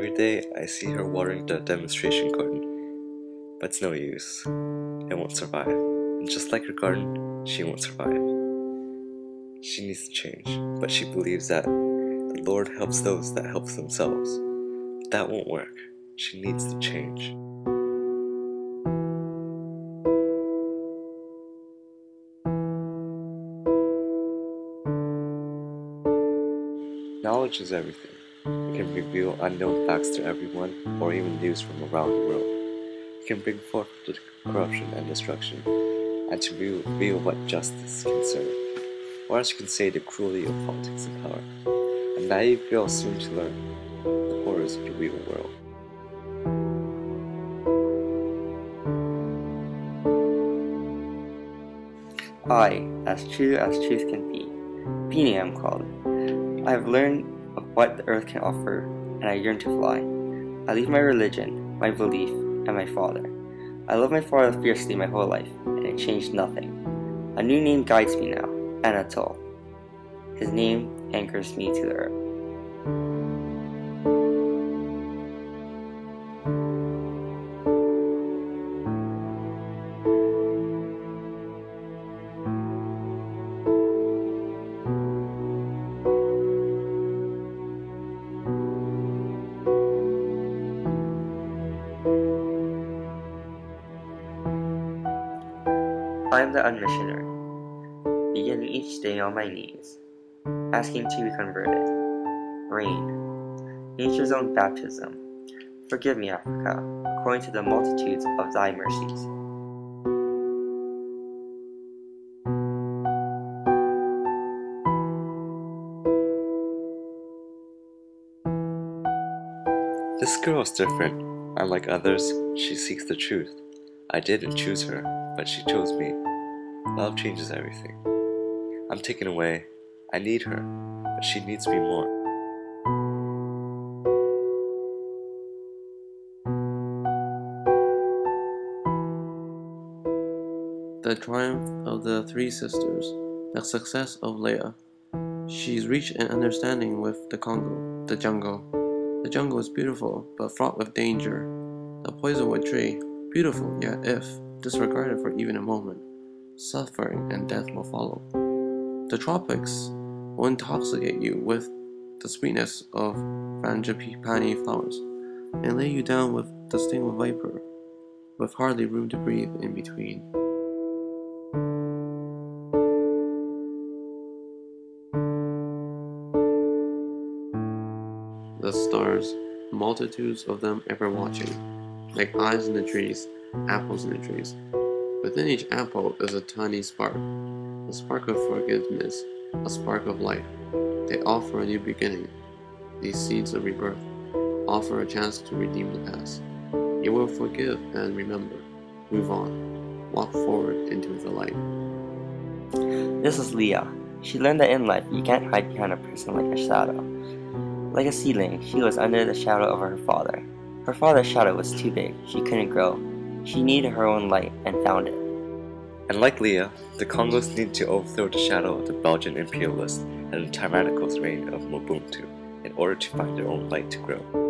Every day I see her watering the demonstration garden, but it's no use. It won't survive. And just like her garden, she won't survive. She needs to change, but she believes that the Lord helps those that help themselves. That won't work. She needs to change. Knowledge is everything. It can reveal unknown facts to everyone, or even news from around the world. It can bring forth the corruption and destruction, and to reveal what justice can serve. Or as you can say, the cruelty of politics and power. A naive girl soon to learn the horrors of the real world. I, as true as truth can be, Béene I'm called. I have learned what the earth can offer, and I yearn to fly. I leave my religion, my belief, and my father. I love my father fiercely my whole life, and it changed nothing. A new name guides me now, Anatole. His name anchors me to the earth. I am the unmissioner, beginning each day on my knees, asking to be converted. Rain, nature's own baptism. Forgive me, Africa, according to the multitudes of thy mercies. This girl is different. Unlike others, she seeks the truth. I didn't choose her, but she chose me. Love changes everything. I'm taken away. I need her, but she needs me more. The triumph of the three sisters, the success of Leah. She's reached an understanding with the Congo, the jungle. The jungle is beautiful, but fraught with danger. The poisonwood tree, beautiful, yet if disregarded for even a moment, suffering and death will follow. The tropics will intoxicate you with the sweetness of frangipani flowers and lay you down with the sting of vapor, with hardly room to breathe in between. The stars, multitudes of them ever watching, like eyes in the trees, apples in the trees. Within each apple is a tiny spark, a spark of forgiveness, a spark of life. They offer a new beginning. These seeds of rebirth offer a chance to redeem the past. You will forgive and remember. Move on. Walk forward into the light. This is Leah. She learned that in life you can't hide behind a person like a shadow. Like a seedling, she was under the shadow of her father. Her father's shadow was too big, she couldn't grow. She needed her own light and found it. And like Leah, the Congos need to overthrow the shadow of the Belgian imperialists and the tyrannical reign of Mobutu in order to find their own light to grow.